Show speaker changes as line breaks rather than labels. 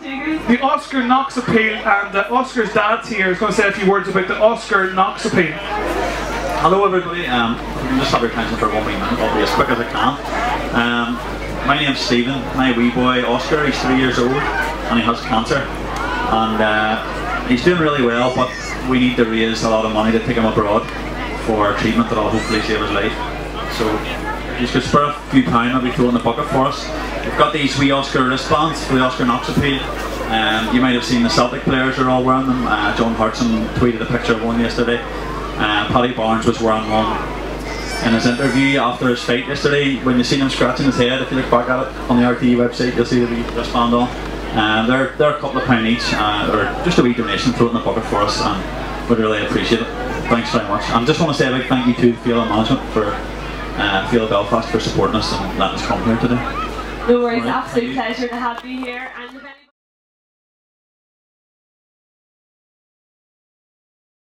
The Oscar Knox appeal, and uh, Oscar's dad here is going to say a few words about the Oscar Knox appeal.
Hello everybody, um, I can just have your attention for one wee minute, I'll be as quick as I can. Um, my name's Stephen, my wee boy Oscar, he's three years old and he has cancer. And uh, he's doing really well, but we need to raise a lot of money to take him abroad for treatment that'll hopefully save his life. So if you could spare a few pounds, I'll be throwing the bucket for us. We've got these wee Oscar wristbands for the Oscar Knox appeal. Um, you might have seen the Celtic players are all wearing them. Uh, John Hartson tweeted a picture of one yesterday. Uh, Paddy Barnes was wearing one in his interview after his fight yesterday. When you see him scratching his head, if you look back at it on the RTE website, you'll see the wee wristband on. Um, they're, they're a couple of pound each, uh, or just a wee donation, throw it in the bucket for us, and we'd really appreciate it. Thanks very much. I just want to say a big thank you to Field Management for uh, Field Belfast for supporting us and letting us come here today.
No worries,
Alright,
absolute pleasure to have you here. And